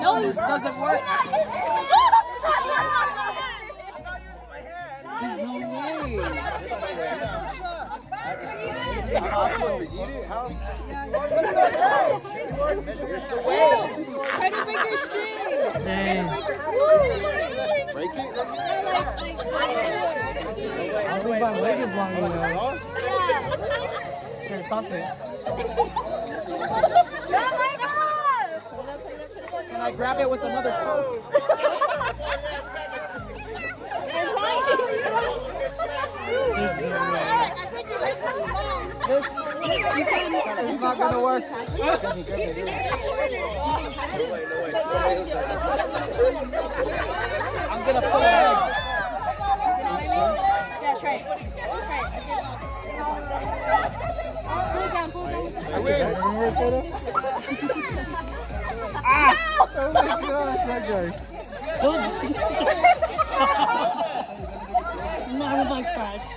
No, this doesn't work. There's no way. I'm supposed to eat it? How? Try to break your string. Dang. Break it? I think my leg is long enough. Here, toss it. Can I grab it with another toe? There's no way. This, you can, it's not gonna work. I'm gonna pull it in. Yeah, try it. Try it. Pull it down, pull it down. I win. Remember, Soto? Oh my gosh, that guy. Don't. Not with my crutch.